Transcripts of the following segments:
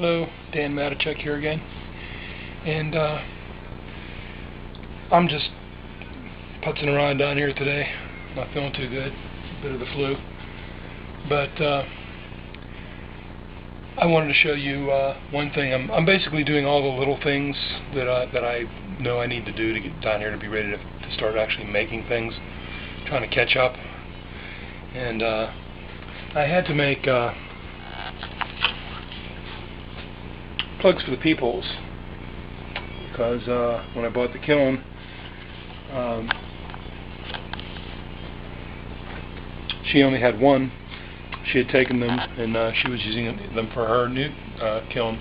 Hello, Dan Matichuk here again. And uh, I'm just putzing around down here today. Not feeling too good. A bit of the flu. But uh, I wanted to show you uh, one thing. I'm, I'm basically doing all the little things that I, that I know I need to do to get down here to be ready to, to start actually making things. Trying to catch up. And uh, I had to make uh, plugs for the peepholes because uh, when I bought the kiln um, she only had one. She had taken them and uh, she was using them for her new uh, kiln.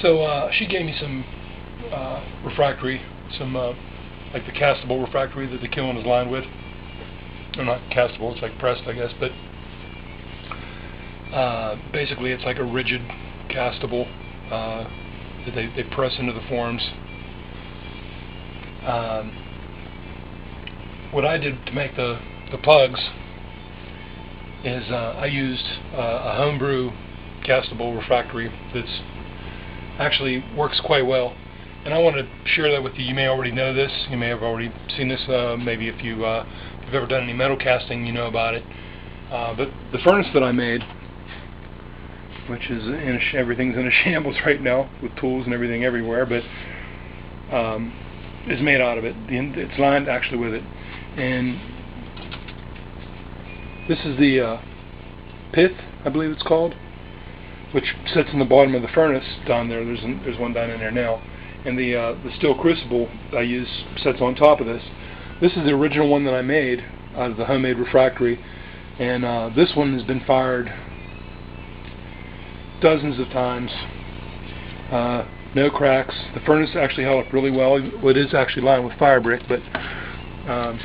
So uh, she gave me some uh, refractory some uh, like the castable refractory that the kiln is lined with. Or not castable it's like pressed I guess but basically it's like a rigid castable uh, they, they press into the forms. Um, what I did to make the, the plugs is uh, I used uh, a homebrew castable refractory that's actually works quite well. And I want to share that with you. You may already know this. You may have already seen this. Uh, maybe if you, uh, if you've ever done any metal casting, you know about it. Uh, but the furnace that I made which is in everything's in a shambles right now with tools and everything everywhere, but um, is made out of it. It's lined actually with it, and this is the uh, plinth, I believe it's called, which sits in the bottom of the furnace down there. There's an, there's one down in there now, and the uh, the steel crucible I use sits on top of this. This is the original one that I made out of the homemade refractory, and uh, this one has been fired dozens of times. Uh, no cracks. The furnace actually held up really well. It is actually lined with fire brick, but um,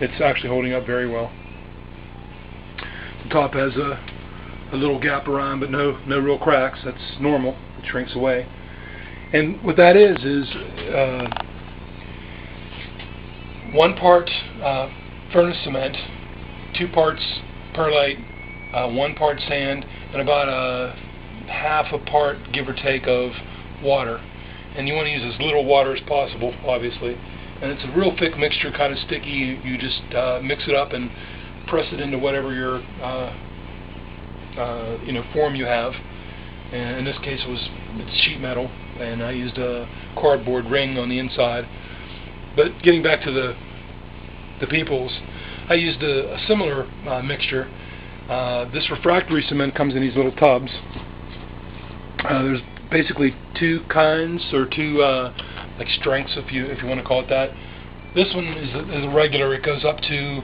it's actually holding up very well. The top has a, a little gap around, but no no real cracks. That's normal. It shrinks away. And what that is is uh, one part uh, furnace cement, two parts perlite, uh, one part sand, and about a half a part, give or take, of water. And you want to use as little water as possible, obviously. And it's a real thick mixture, kind of sticky. You, you just uh, mix it up and press it into whatever your uh, uh, you know form you have. And in this case, it was it's sheet metal, and I used a cardboard ring on the inside. But getting back to the the peepholes, I used a, a similar uh, mixture. Uh, this refractory cement comes in these little tubs, uh, there's basically two kinds or two uh, like strengths, if you if you want to call it that. This one is a, is a regular. It goes up to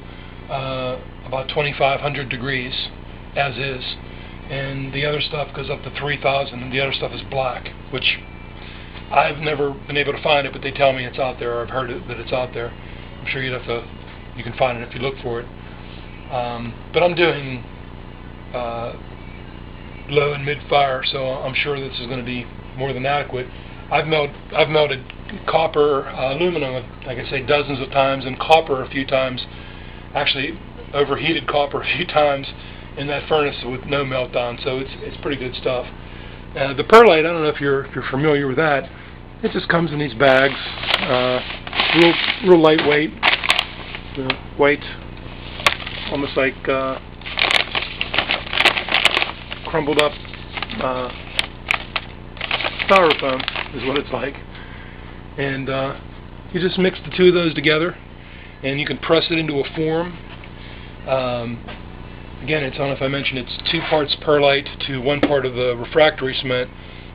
uh, about 2,500 degrees, as is, and the other stuff goes up to 3,000, and the other stuff is black, which I've never been able to find it, but they tell me it's out there. Or I've heard it, that it's out there. I'm sure you'd have to you can find it if you look for it. Um, but I'm doing uh, low and mid fire, so I'm sure this is going to be more than adequate. I've melted, I've melted copper, uh, aluminum, like I say, dozens of times, and copper a few times. Actually, overheated copper a few times in that furnace with no meltdown, so it's it's pretty good stuff. Uh, the perlite, I don't know if you're if you're familiar with that. It just comes in these bags, uh, real real lightweight, uh, white, almost like uh, crumbled up uh, styrofoam is what it's like. And uh, you just mix the two of those together and you can press it into a form. Um, again, it's, know if I mentioned, it's two parts perlite to one part of the refractory cement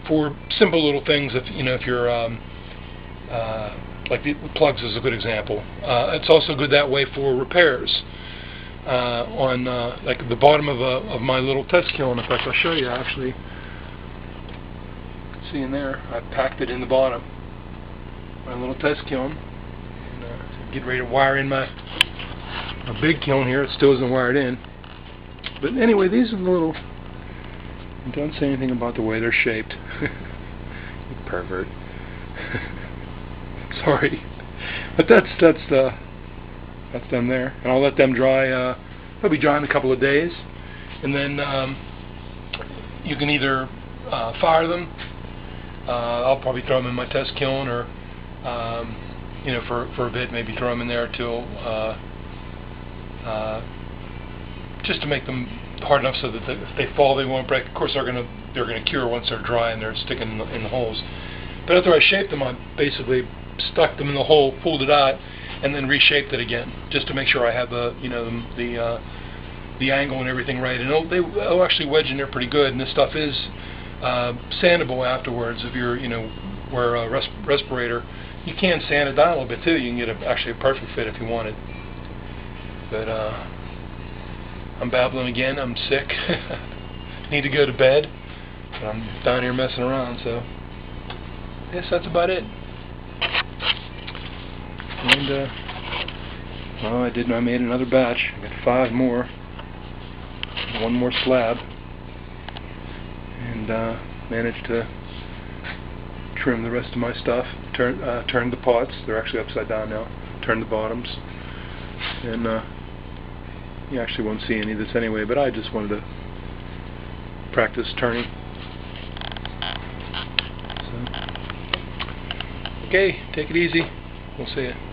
for simple little things if, you know, if you're, um, uh, like the plugs is a good example. Uh, it's also good that way for repairs on uh, like the bottom of, a, of my little test kiln. In fact, I'll show you actually. See in there, I packed it in the bottom. My little test kiln. And, uh, get ready to wire in my, big kiln here. It still isn't wired in. But anyway, these are the little. Don't say anything about the way they're shaped. pervert. Sorry, but that's that's the that's them there. And I'll let them dry. Uh, they'll be dry in a couple of days. And then um, you can either uh, fire them. Uh, I'll probably throw them in my test kiln or, um, you know, for, for a bit, maybe throw them in there till, uh, uh, just to make them hard enough so that if they fall, they won't break. Of course, they're gonna they're gonna cure once they're dry and they're sticking in the, in the holes. But after I shape them, I basically stuck them in the hole, pulled it out, and then reshaped it again, just to make sure I have the you know the uh, the angle and everything right. And it'll, they will actually wedge in there pretty good. And this stuff is uh, sandable afterwards. If you're you know wear a res respirator, you can sand it down a little bit too. You can get a, actually a perfect fit if you wanted. But uh, I'm babbling again. I'm sick. Need to go to bed. But I'm down here messing around, so yes, that's about it. And uh, well, I did. I made another batch. I got five more. One more slab, and uh, managed to trim the rest of my stuff. Turn uh, turned the pots. They're actually upside down now. Turned the bottoms, and. Uh, you actually won't see any of this anyway, but I just wanted to practice turning. So, okay, take it easy. We'll see you.